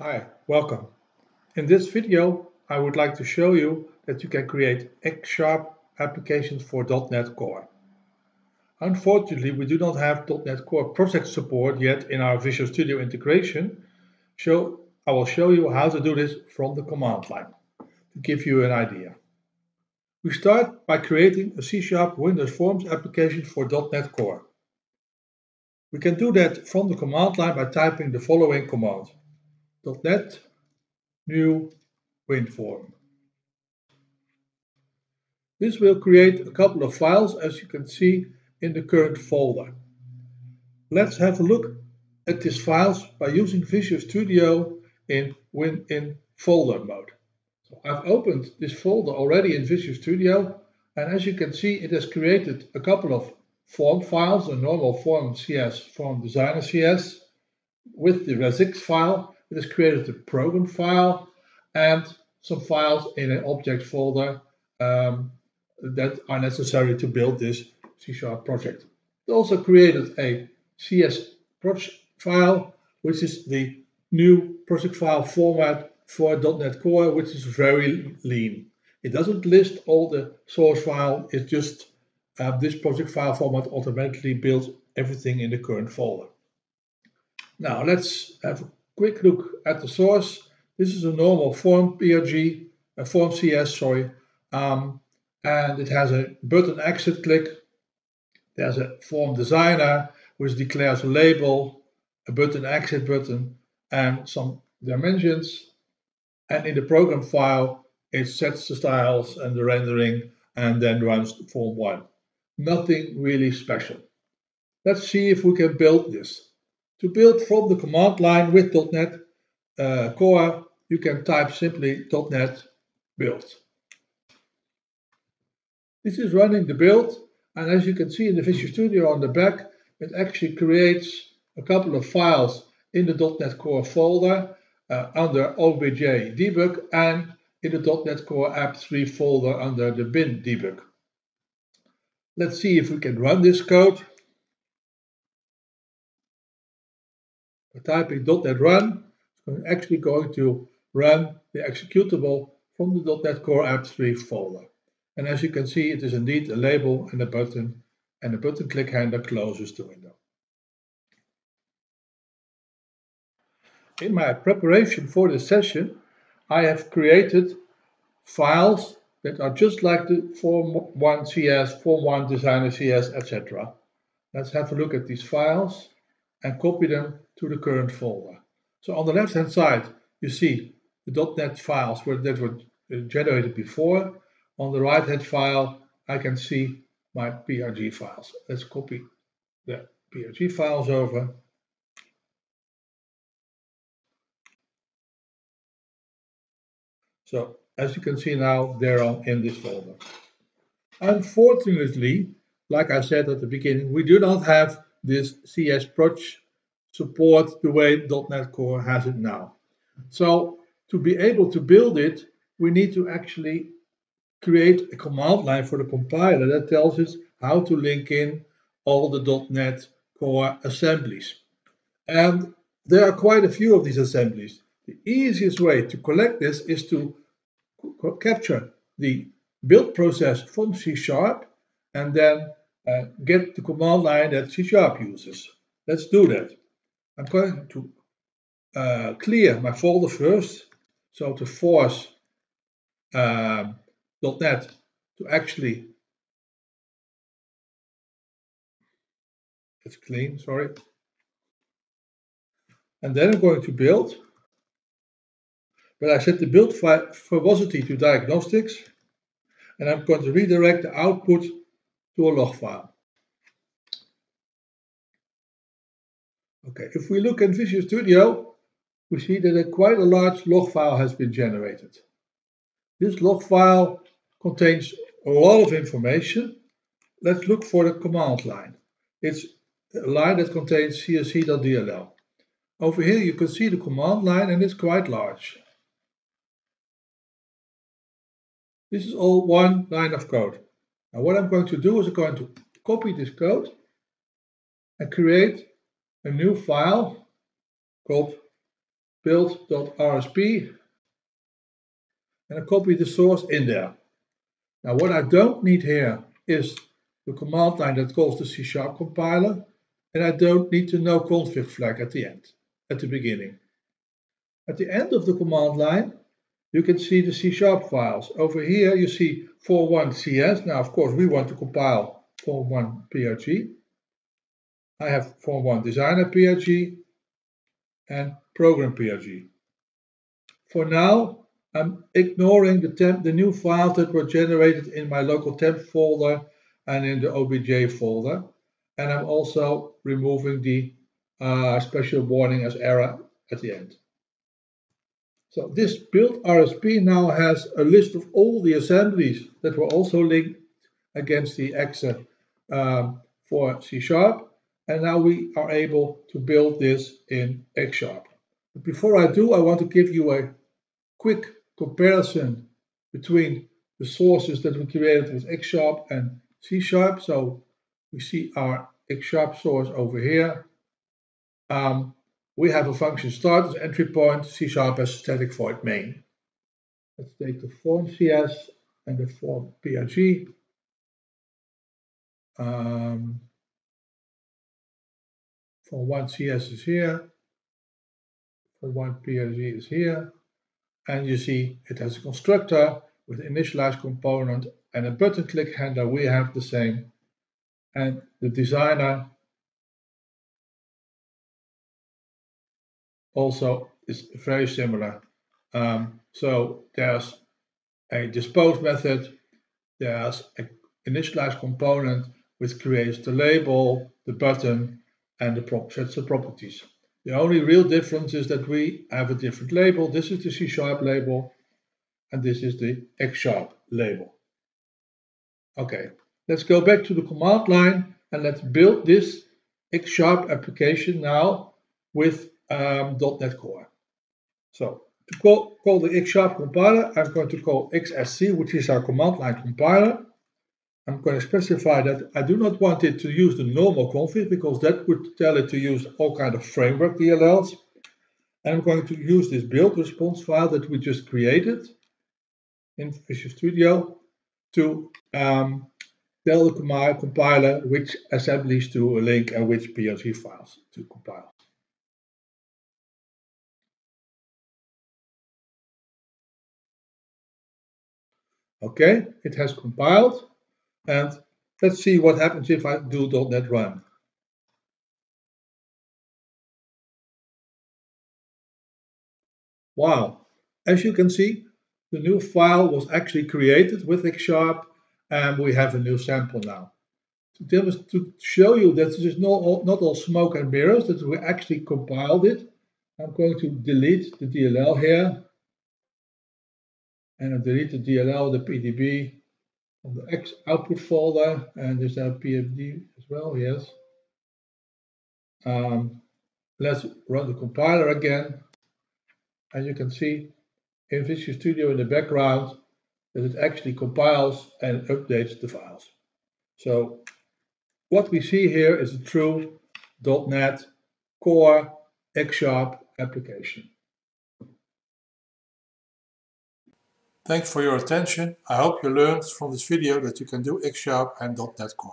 Hi, welcome. In this video, I would like to show you that you can create X-Sharp applications for .NET Core. Unfortunately, we do not have .NET Core project support yet in our Visual Studio integration, so I will show you how to do this from the command line to give you an idea. We start by creating a C-Sharp Windows Forms application for .NET Core. We can do that from the command line by typing the following command. .NET new WinForm. This will create a couple of files as you can see in the current folder. Let's have a look at these files by using Visual Studio in, Win in folder mode. So I've opened this folder already in Visual Studio and as you can see it has created a couple of form files, a normal form CS, form designer CS with the resx file. It has created a program file and some files in an object folder um, that are necessary to build this C-sharp project. It also created a CS project file, which is the new project file format for .NET Core, which is very lean. It doesn't list all the source file, it's just uh, this project file format automatically builds everything in the current folder. Now let's have a quick look at the source. This is a normal form PRG, a form CS, sorry, um, and it has a button exit click. There's a form designer which declares a label, a button exit button, and some dimensions. And in the program file, it sets the styles and the rendering and then runs form one. Nothing really special. Let's see if we can build this. To build from the command line with .NET uh, Core, you can type simply .NET build. This is running the build, and as you can see in the Visual Studio on the back, it actually creates a couple of files in the .NET Core folder uh, under OBJ debug and in the .NET Core app3 folder under the bin debug. Let's see if we can run this code. By typing .NET run, it's actually going to run the executable from the .NET Core app3 folder. And as you can see, it is indeed a label and a button, and the button click handler closes the window. In my preparation for this session, I have created files that are just like the Form 1 CS, Form 1 Designer CS, etc. Let's have a look at these files and copy them to the current folder. So on the left hand side, you see the .NET files that were uh, generated before. On the right hand file, I can see my PRG files. Let's copy the PRG files over. So as you can see now, they're all in this folder. Unfortunately, like I said at the beginning, we do not have this CS Proj support the way .NET Core has it now. So to be able to build it, we need to actually create a command line for the compiler that tells us how to link in all the .NET Core assemblies. And there are quite a few of these assemblies. The easiest way to collect this is to capture the build process from C Sharp and then uh, get the command line that C Sharp uses. Let's do that. I'm going to uh, clear my folder first, so to force um, .NET to actually it's clean, sorry. And then I'm going to build but I set the build verbosity to diagnostics and I'm going to redirect the output to a log file. Okay, if we look in Visual Studio, we see that a quite a large log file has been generated. This log file contains a lot of information. Let's look for the command line. It's a line that contains csc.dll. Over here you can see the command line and it's quite large. This is all one line of code. Now what I'm going to do is I'm going to copy this code and create a new file called build.rsp and I copy the source in there. Now what I don't need here is the command line that calls the C-sharp compiler and I don't need to know config flag at the end, at the beginning. At the end of the command line, you can see the C-sharp files. Over here you see form1cs. Now of course we want to compile form1.prg. I have form1 designer PRG and program PRG. For now, I'm ignoring the, temp, the new files that were generated in my local temp folder and in the OBJ folder. And I'm also removing the uh, special warning as error at the end. So this build RSP now has a list of all the assemblies that were also linked against the exe um, for C Sharp. And now we are able to build this in X Sharp. But before I do, I want to give you a quick comparison between the sources that we created with X Sharp and C Sharp. So we see our X Sharp source over here. Um, we have a function start as entry point, C Sharp as static void main. Let's take the form CS and the form PRG. Um, form 1 CS is here. Form 1 PRG is here and you see it has a constructor with initialized component and a button click handler we have the same and the designer also is very similar um, so there's a dispose method there's an initialized component which creates the label the button and the prop sets the properties the only real difference is that we have a different label. This is the C Sharp label and this is the X Sharp label. Okay, let's go back to the command line and let's build this X Sharp application now with um, .NET Core. So to call, call the X Sharp compiler, I'm going to call XSC, which is our command line compiler. I'm going to specify that I do not want it to use the normal config because that would tell it to use all kind of framework DLLs. And I'm going to use this build response file that we just created in Visual Studio to um, tell the compiler which assemblies to link and which PRG files to compile. Okay, it has compiled. And let's see what happens if I do .NET Run. Wow, as you can see, the new file was actually created with X Sharp and we have a new sample now. To, to show you that this is not all, not all smoke and mirrors, that we actually compiled it, I'm going to delete the DLL here. And I delete the DLL, the PDB, on the X output folder, and there's our PFD as well, yes. Um, let's run the compiler again, and you can see in Visual Studio in the background that it actually compiles and updates the files. So what we see here is a true .NET Core X Sharp application. Thanks for your attention. I hope you learned from this video that you can do X Sharp and .NET Core.